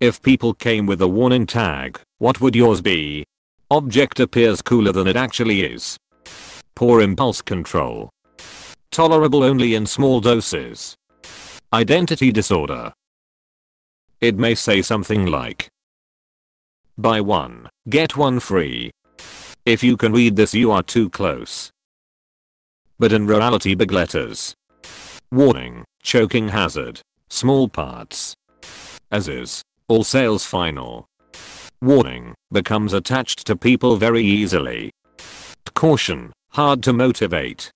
If people came with a warning tag, what would yours be? Object appears cooler than it actually is. Poor impulse control. Tolerable only in small doses. Identity disorder. It may say something like Buy one, get one free. If you can read this you are too close. But in reality big letters. Warning, choking hazard. Small parts. As is, all sales final. Warning, becomes attached to people very easily. Caution, hard to motivate.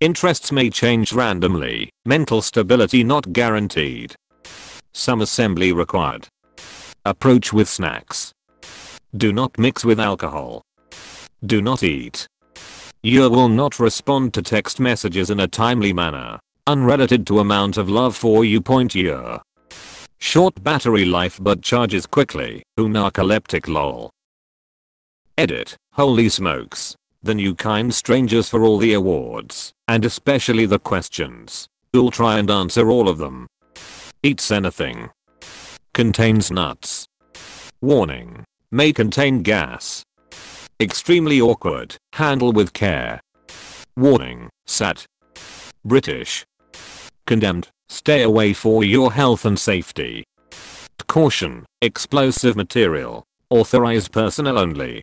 Interests may change randomly, mental stability not guaranteed. Some assembly required. Approach with snacks. Do not mix with alcohol. Do not eat. You will not respond to text messages in a timely manner. Unrelated to amount of love for you. Point year. Short battery life but charges quickly. Who narcoleptic lol. Edit. Holy smokes. The new kind strangers for all the awards, and especially the questions. You'll try and answer all of them. Eats anything. Contains nuts. Warning. May contain gas. Extremely awkward. Handle with care. Warning. Sat. British. Condemned. Stay away for your health and safety. Caution. Explosive material. Authorized personnel only.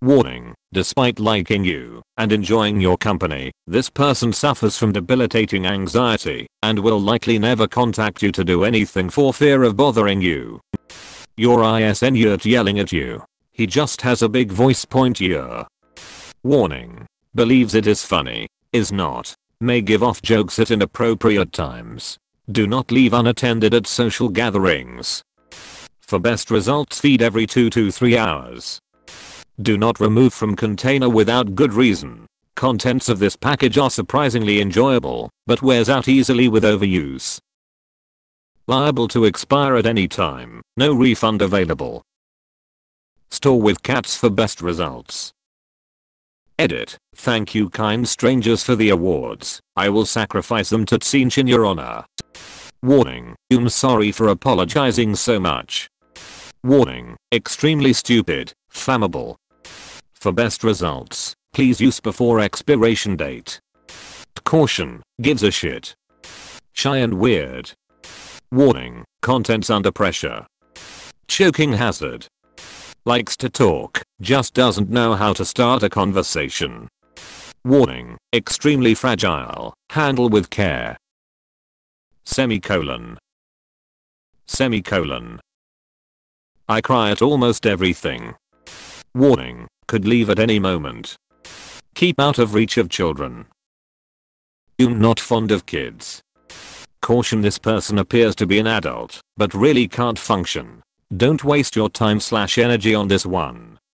Warning, despite liking you and enjoying your company, this person suffers from debilitating anxiety and will likely never contact you to do anything for fear of bothering you. Your ISN yurt yelling at you. He just has a big voice point year. Warning. Believes it is funny. Is not. May give off jokes at inappropriate times. Do not leave unattended at social gatherings. For best results feed every 2 to 3 hours. Do not remove from container without good reason. Contents of this package are surprisingly enjoyable, but wears out easily with overuse. Liable to expire at any time, no refund available. Store with cats for best results. Edit. Thank you kind strangers for the awards. I will sacrifice them to Tzeentch in your honor. Warning. I'm sorry for apologizing so much. Warning. Extremely stupid. Flammable. For best results, please use before expiration date. Caution, gives a shit. Shy and weird. Warning, contents under pressure. Choking hazard. Likes to talk, just doesn't know how to start a conversation. Warning, extremely fragile, handle with care. Semicolon. Semicolon. I cry at almost everything. Warning, could leave at any moment. Keep out of reach of children. I'm not fond of kids. Caution this person appears to be an adult, but really can't function. Don't waste your time slash energy on this one.